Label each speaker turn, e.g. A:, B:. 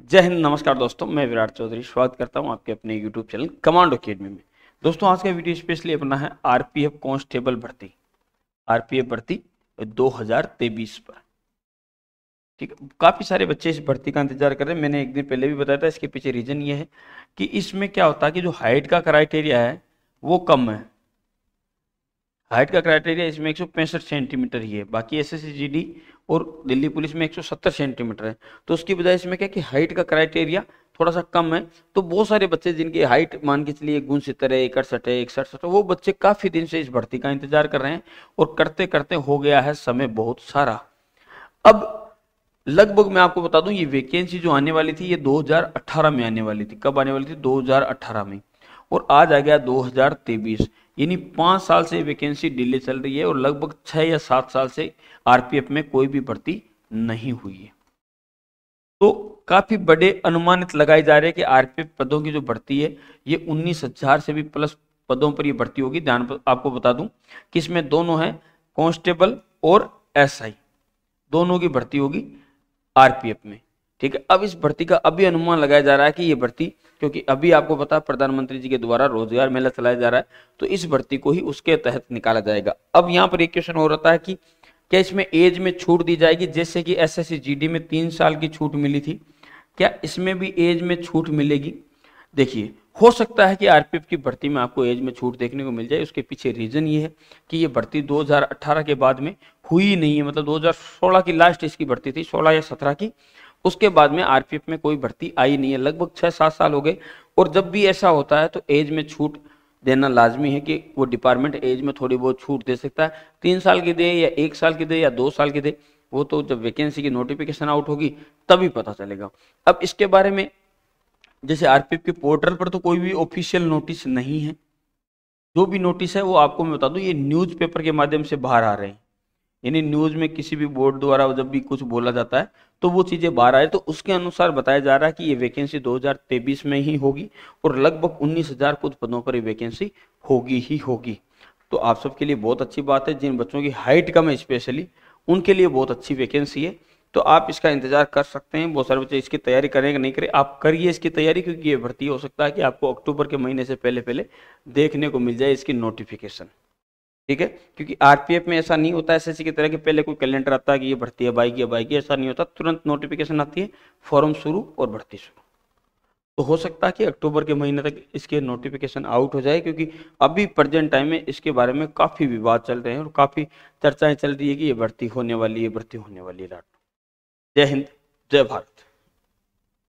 A: जय हिंद, नमस्कार दोस्तों, मैं विराट चौधरी स्वागत करता हूँ आपके अपने यूट्यूब चैनल कमांडो अकेडमी में। दोस्तों, आज का वीडियो स्पेशली अपना है आरपीएफ कांस्टेबल भर्ती। आरपीएफ भर्ती 2023 पर। ठीक है काफ़ी सारे बच्चे इस भर्ती का इंतज़ार कर रहे हैं। मैंने एक दिन पहले भी बताया था, इसके पीछे रीज़न ये है कि इसमें क्या होता है कि जो हाइट का क्राइटेरिया है, वो कम है। हाइट का क्राइटेरिया इसमें एक सौ पैंसठ सेंटीमीटर ही है। बाकी एस एस और दिल्ली पुलिस में 170 सेंटीमीटर है। तो उसकी बजाय इसमें क्या कि हाइट का क्राइटेरिया थोड़ा सा कम है। तो बहुत सारे बच्चे जिनकी हाइट मान के चलिए गुण सितर है, इकसठ है, इकसठ वो बच्चे काफ़ी दिन से इस भर्ती का इंतज़ार कर रहे हैं और करते करते हो गया है समय बहुत सारा। अब लगभग मैं आपको बता दूँ, ये वैकेंसी जो आने वाली थी, ये 2018 में आने वाली थी। कब आने वाली थी? 2018 में। और आज आ गया 2023 यानी पाँच साल से वैकेंसी डिले चल रही है और लगभग छह या सात साल से आरपीएफ में कोई भी भर्ती नहीं हुई है। तो काफ़ी बड़े अनुमानित लगाए जा रहे हैं कि आरपीएफ पदों की जो भर्ती है, ये उन्नीस हज़ार से भी प्लस पदों पर ये भर्ती होगी। ध्यान आपको बता दूँ कि इसमें दोनों है, कांस्टेबल और एसआई। दोनों की भर्ती होगी आरपीएफ में। ठीक है? अब इस भर्ती का अभी अनुमान लगाया जा रहा है कि ये भर्ती, क्योंकि अभी आपको पता प्रधानमंत्री जी के द्वारा रोज़गार मेला चलाया जा रहा है तो इस भर्ती को ही उसके तहत निकाला जाएगा। अब यहाँ पर एक क्वेश्चन हो रहा है कि क्या इसमें एज में छूट दी जाएगी? जैसे कि एस एस में तीन साल की छूट मिली थी, क्या इसमें भी एज में छूट मिलेगी? देखिए, हो सकता है कि आरपीएफ की भर्ती में आपको एज में छूट देखने को मिल जाए। उसके पीछे रीजन ये है कि ये भर्ती 2018 के बाद में हुई नहीं है। मतलब 2016 की लास्ट इसकी भर्ती थी 16 या 17 की। उसके बाद में आरपीएफ में कोई भर्ती आई नहीं है। लगभग छह सात साल हो गए और जब भी ऐसा होता है तो एज में छूट देना लाजमी है कि वो डिपार्टमेंट एज में थोड़ी बहुत छूट दे सकता है। तीन साल की दे या एक साल की दे या दो साल की दे, वो तो जब वैकेंसी की नोटिफिकेशन आउट होगी तभी पता चलेगा। अब इसके बारे में, जैसे आरपीएफ के पोर्टल पर तो कोई भी ऑफिशियल नोटिस नहीं है। जो भी नोटिस है वो आपको मैं बता दूँ, ये न्यूज़पेपर के माध्यम से बाहर आ रहे हैं। यानी न्यूज़ में किसी भी बोर्ड द्वारा जब भी कुछ बोला जाता है तो वो चीज़ें बाहर आए तो उसके अनुसार बताया जा रहा है कि ये वैकेंसी 2023 में ही होगी और लगभग उन्नीस हज़ार कुछ पदों पर ये वैकेंसी होगी ही होगी। तो आप सबके लिए बहुत अच्छी बात है, जिन बच्चों की हाइट कम है स्पेशली उनके लिए बहुत अच्छी वैकेंसी है। तो आप इसका इंतज़ार कर सकते हैं, बहुत सारे बच्चे इसकी तैयारी करेंगे नहीं करें, आप करिए इसकी तैयारी, क्योंकि ये भर्ती हो सकता है कि आपको अक्टूबर के महीने से पहले पहले देखने को मिल जाए इसकी नोटिफिकेशन ठीक है? क्योंकि आरपीएफ में ऐसा नहीं होता एसएससी की तरह के पहले कोई कैलेंडर आता है कि ये भर्ती है, बाई की बाई की ऐसा नहीं होता। तुरंत नोटिफिकेशन आती है फॉर्म शुरू और भर्ती शुरू। तो हो सकता है कि अक्टूबर के महीने तक इसके नोटिफिकेशन आउट हो जाए, क्योंकि अभी प्रेजेंट टाइम में इसके बारे में काफ़ी विवाद चल रहे हैं और काफ़ी चर्चाएँ चल रही है कि ये भर्ती होने वाली है भर्ती होने वाली है जय हिंद, जय भारत।